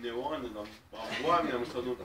근데 왕은 나 왕이 양 선우다.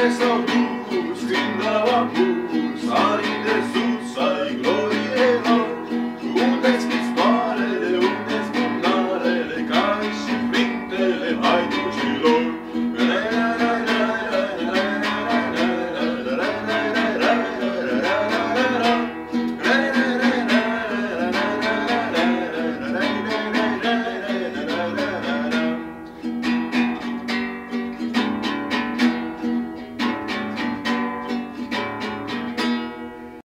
there's no